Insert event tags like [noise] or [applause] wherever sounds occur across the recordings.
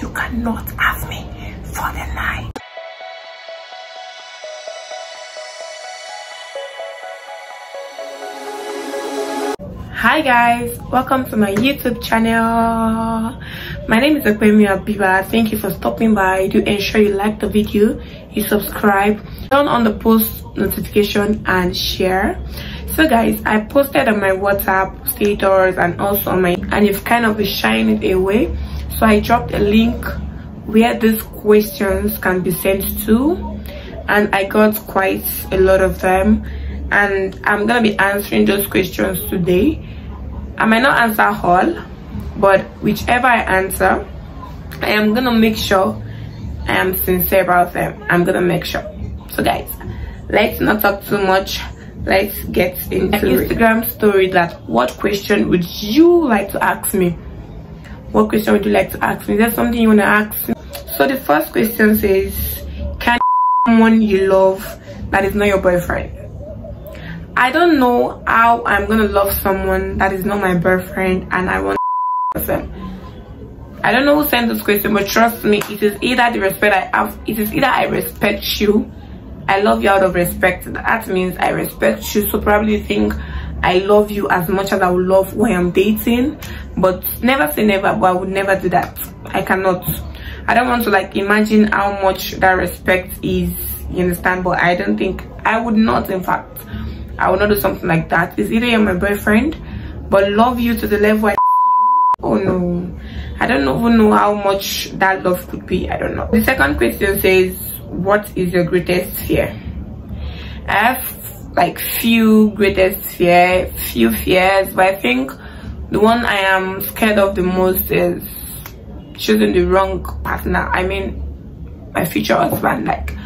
you cannot have me for the night hi guys welcome to my youtube channel my name is Opeyemi Abibat. Thank you for stopping by. Do ensure you like the video, you subscribe, turn on the post notification and share. So guys, I posted on my WhatsApp status and also on my and you've kind of shying it away. So I dropped a link where these questions can be sent to and I got quite a lot of them and I'm gonna be answering those questions today. I might not answer all but whichever i answer i am gonna make sure i am sincere about them i'm gonna make sure so guys let's not talk too much let's get into an instagram story that what question would you like to ask me? What question would you like to ask me? Is there something you want to ask me? so the first question says can someone you love that is not your boyfriend? I don't know how i'm gonna love someone that is not my boyfriend and i want person i don't know who sent this question but trust me it is either the respect i have it is either i respect you i love you out of respect. That means i respect you. So probably think i love you as much as i would love when i'm dating but never say never but i would never do that. I cannot. I don't want to like imagine how much that respect is you understand? But i don't think i would not in fact. I would not do something like that. It's either you're my boyfriend but love you to the level I i don't even know how much that love could be. I don't know. The second question says what is your greatest fear? I have like few greatest fear few fears but i think the one i am scared of the most is choosing the wrong partner. I mean my future husband like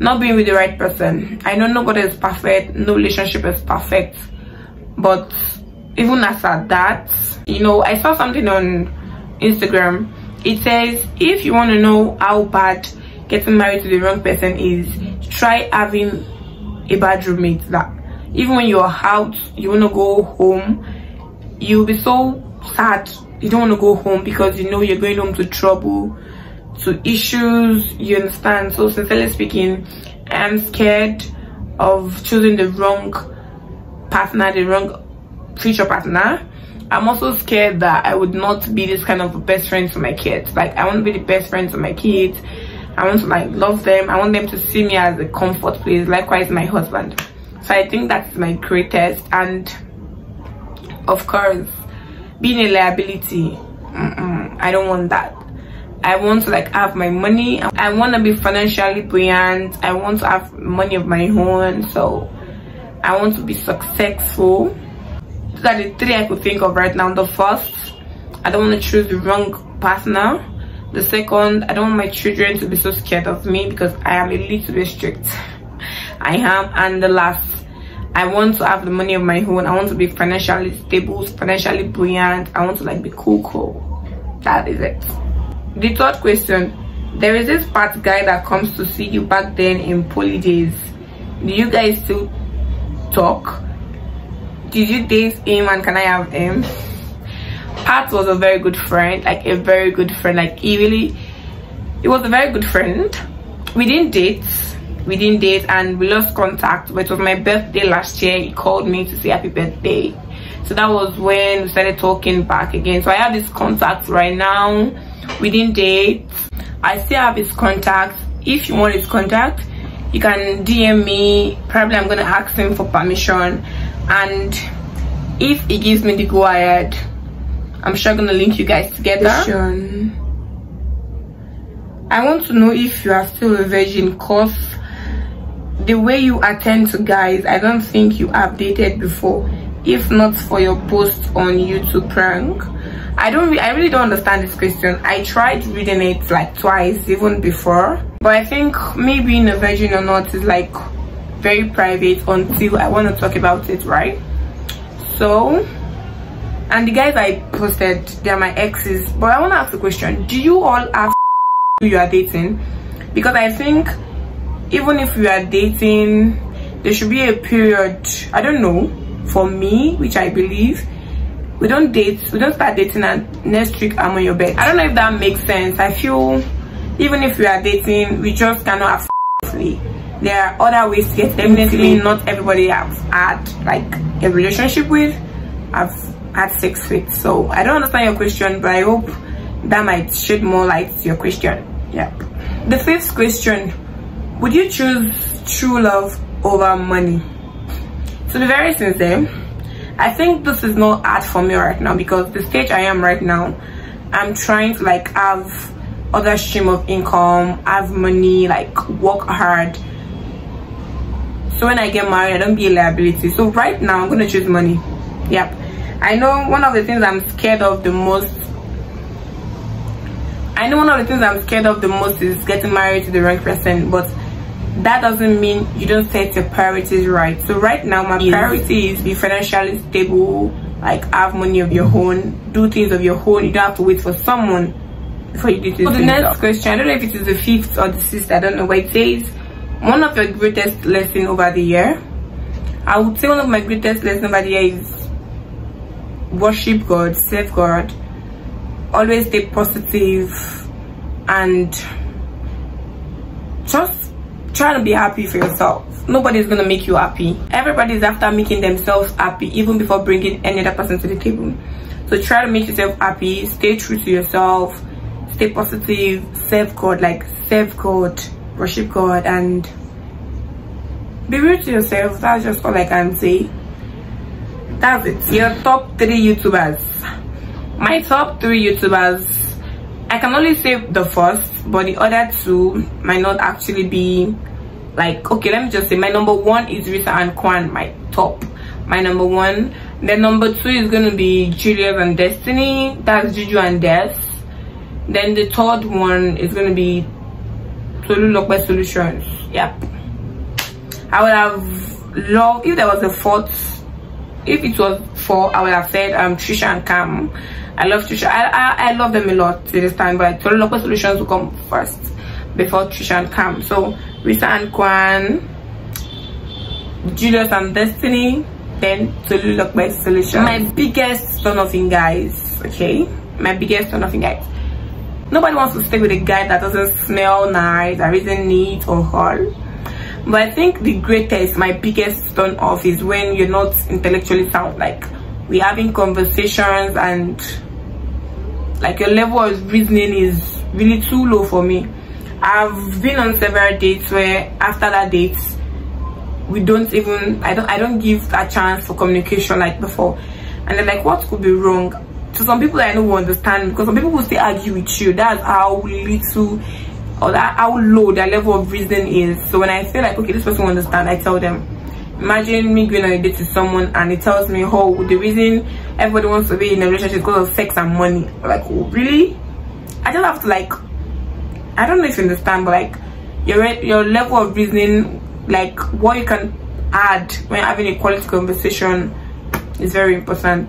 not being with the right person. I know nobody is perfect no relationship is perfect but even as at that you know i saw something on instagram it says if you want to know how bad getting married to the wrong person is try having a bad roommate that even when you're out you want to go home you'll be so sad. You don't want to go home because you know you're going home to trouble to issues you understand? So sincerely speaking i'm scared of choosing the wrong partner the wrong future partner i'm also scared that i would not be this kind of a best friend to my kids. Like i want to be the best friend to my kids. I want to like love them. I want them to see me as a comfort place likewise my husband. So i think that's my greatest. And of course being a liability mm -mm, i don't want that. I want to like have my money. I want to be financially buoyant. I want to have money of my own. So i want to be successful those are the three i could think of right now the first. I don't want to choose the wrong partner. The second i don't want my children to be so scared of me because i am a little bit strict. [laughs] I am and the last i want to have the money of my own. I want to be financially stable financially buoyant. I want to like be cool cool. That is it. The third question there is this part guy that comes to see you back then in poly days. Do you guys still talk did you date him and can i have him pat was a very good friend like a very good friend like he really he was a very good friend. We didn't date we didn't date and we lost contact but it was my birthday last year he called me to say happy birthday. So that was when we started talking back again. So i have this contact right now we didn't date. I still have his contact. If you want his contact you can dm me. Probably i'm gonna ask him for permission and if he gives me the go ahead i'm sure gonna link you guys together. I want to know if you are still a virgin because the way you attend to guys i don't think you updated before if not for your post on youtube prank. I don't re i really don't understand this question. I tried reading it like twice even before. But i think me being a virgin or not is like very private until I want to talk about it, right? So, and the guys I posted, they're my exes. But I want to ask a question. Do you all have [laughs] who you are dating? Because I think even if you are dating, there should be a period, I don't know, for me, which I believe, we don't date we don't start dating and next week i'm on your bed i don't know if that makes sense i feel even if we are dating we just cannot [laughs] have there are other ways to get definitely not everybody i've had like a relationship with i've had sex with. So i don't understand your question but i hope that might shed more light to your question. Yeah. The fifth question would you choose true love over money? To be very sincere i think this is not hard for me right now because the stage i am right now i'm trying to like have other stream of income have money like work hard so when i get married i don't be a liability. So right now i'm gonna choose money. Yep. I know one of the things i'm scared of the most i know one of the things i'm scared of the most is getting married to the wrong person but that doesn't mean you don't set your priorities right. So right now my priority is be financially stable like have money of your own do things of your own. You don't have to wait for someone before you do things so the next question i don't know if it is the fifth or the sixth i don't know but it says one of your greatest lesson over the year i would say one of my greatest lessons over the year is worship god serve god always stay positive and just try to be happy for yourself. Nobody's gonna make you happy. Everybody's after making themselves happy even before bringing any other person to the table. So try to make yourself happy stay true to yourself stay positive serve god like serve god worship god and be real to yourself that's just all i can say that's it your top three youtubers my top three youtubers I can only say the first, but the other two might not actually be like okay. Let me just say my number one is Risa and Kwan, my top, my number one. Then number two is gonna be Julius and Destiny. That's Juju and Des. Then the third one is gonna be Tolu Lokbe Solutions. Yep. I would have loved if there was a fourth. If it was four, I would have said um Trisha and Cam I love Trisha. I, I, I love them a lot to this time, but Tolu Local Solutions will come first before Trisha and Cam. So Risa and Kwan, Julius and Destiny, then Tolu Local Solutions. My biggest turn off in guys, okay? My biggest turn off in guys. Nobody wants to stay with a guy that doesn't smell nice, that isn't neat or hard. But I think the greatest, my biggest turn off is when you're not intellectually sound. Like we're having conversations and like your level of reasoning is really too low for me i've been on several dates where after that date we don't even i don't i don't give a chance for communication like before and they're like what could be wrong to some people i know will understand because some people will still argue with you. That's how little or that how low their level of reasoning is. So when i feel like okay this person will understand i tell them. Imagine me going on a date with someone and it tells me oh the reason everybody wants to be in a relationship because of sex and money. Like oh, really? I just have to like i don't know if you understand but like your your level of reasoning like what you can add when having a quality conversation is very important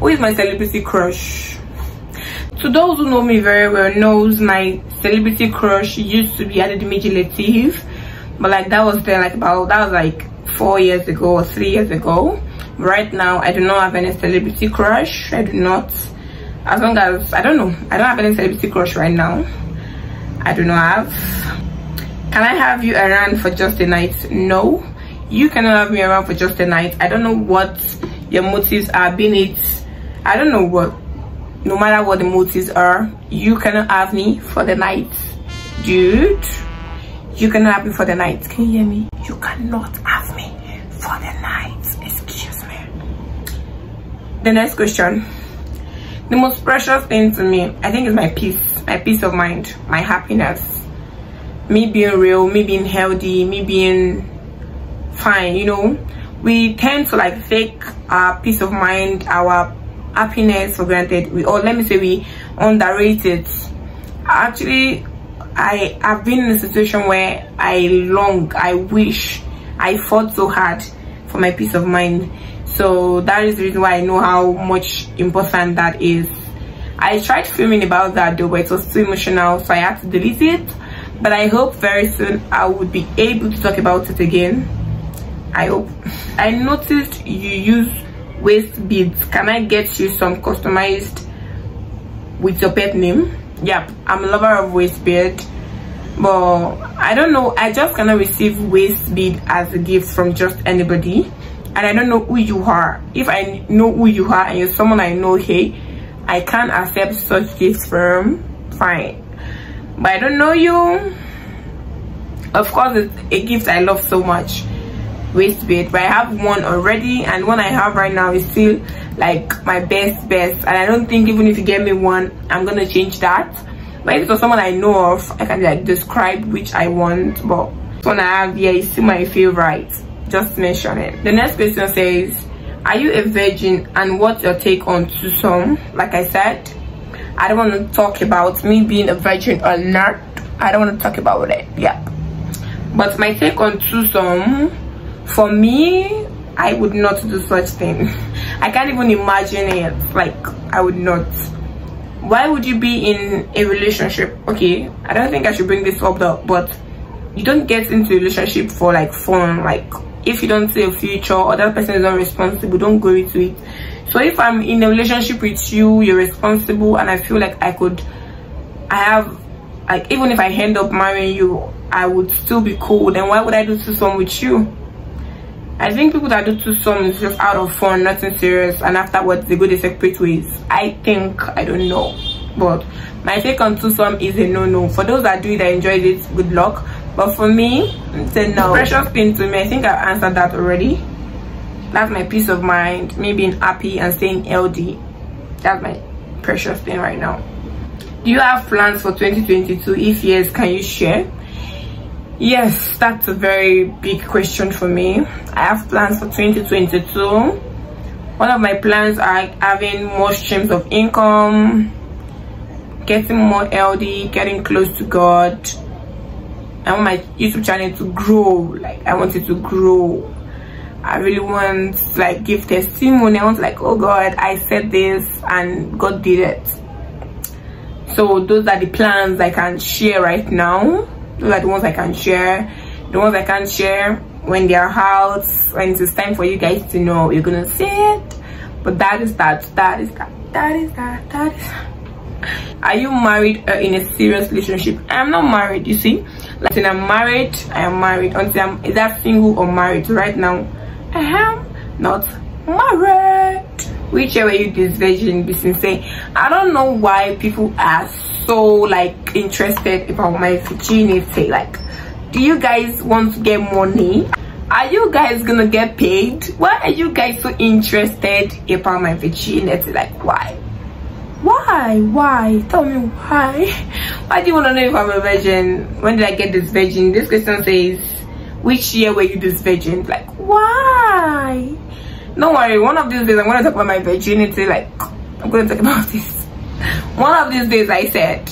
who is my celebrity crush? To those who know me very well knows my celebrity crush used to be Adedimeji Lateef. But like that was there like about that was like four years ago or three years ago. Right now i do not have any celebrity crush. I do not. As long as i don't know. I don't have any celebrity crush right now. I do not have. Can i have you around for just a night? No. You cannot have me around for just a night. I don't know what your motives are. Being it i don't know what no matter what the motives are you cannot have me for the night. Dude you cannot have me for the night. Can you hear me? You cannot have me for the night. Excuse me. The next question. The most precious thing to me i think is my peace my peace of mind my happiness. Me being real me being healthy me being fine you know. We tend to like fake our peace of mind our happiness for granted we or let me say we underrate it actually I have been in a situation where I long, I wish, I fought so hard for my peace of mind. So that is the reason why I know how much important that is. I tried filming about that though, but it was too emotional, so I had to delete it. But I hope very soon I would be able to talk about it again. I hope. I noticed you use waist beads. Can i get you some customized with your pet name? Yep i'm a lover of waist bead but i don't know. I just cannot receive waist bead as a gift from just anybody and i don't know who you are. If i know who you are and you're someone i know hey i can't accept such gifts from fine. But i don't know you. Of course it's a gift i love so much waist bead but i have one already and one i have right now is still like my best best. And i don't think even if you get me one i'm gonna change that. But if it's someone i know of i can like describe which i want but one i have is still my favorite. Just mention it. The next question says are you a virgin and what's your take on twosome like i said i don't want to talk about me being a virgin or not. I don't want to talk about it. Yeah. But my take on twosome for me i would not do such thing. I can't even imagine it. Like i would not. Why would you be in a relationship? Okay i don't think i should bring this up though but you don't get into a relationship for like fun. Like if you don't see a future or that person is not responsible don't go into it. So if i'm in a relationship with you you're responsible and i feel like i could i have like even if i end up marrying you i would still be cool. Then why would i do some with you I think people that do twosome is just out of fun, nothing serious, and afterwards they go their separate ways. I think, I don't know. But my take on twosome is a no-no. For those that do it, I enjoyed it, good luck. But for me, it's a no. Precious thing to me, I think I've answered that already. That's my peace of mind, me being happy and saying LD. That's my precious thing right now. Do you have plans for 2022? If yes, can you share? Yes that's a very big question for me. I have plans for 2022 one of my plans are having more streams of income getting more ld getting close to god. I want my youtube channel to grow like i want it to grow. I really want like give testimony. I want like oh god i said this and god did it. So those are the plans i can share right now those are the ones i can share. The ones i can't share when they are out when it's time for you guys to know you're gonna see it but that is that that is that that is that that is are you married uh, in a serious relationship? I'm not married you see. Like when i'm married i am married. Until i'm either single or married? Right now i am not married. Whichever you this virgin be sincere. I don't know why people are so like interested about my virginity like do you guys want to get money? Are you guys gonna get paid? Why are you guys so interested about my virginity like why? Why? Why? Tell me why. [laughs] Why do you want to know if i'm a virgin? When did i get this virgin? This question says which year were you this virgin? Like why? Don't worry one of these days i'm going to talk about my virginity like i'm going to talk about [laughs] this [laughs] one of these days i said.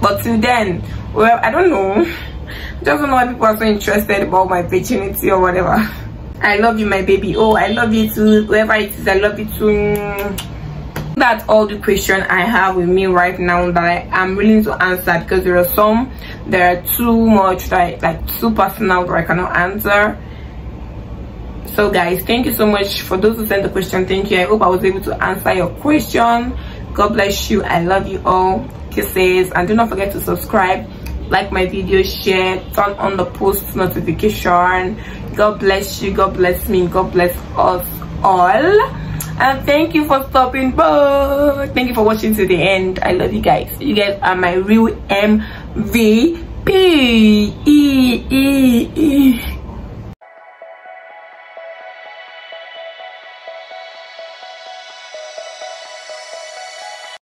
But till then well i don't know. Just know why people are so interested about my virginity or whatever. I love you my baby. Oh i love you too. Whoever it is i love you too. That's all the question i have with me right now that i am willing to answer because there are some there are too much that like too personal that i cannot answer. So guys thank you so much. For those who sent the question thank you. I hope i was able to answer your question god bless you. I love you all. Kisses. And do not forget to subscribe like my video share turn on the post notification. God bless you. God bless me. God bless us all. And thank you for stopping by. Thank you for watching to the end. I love you guys. You guys are my real mvp e e e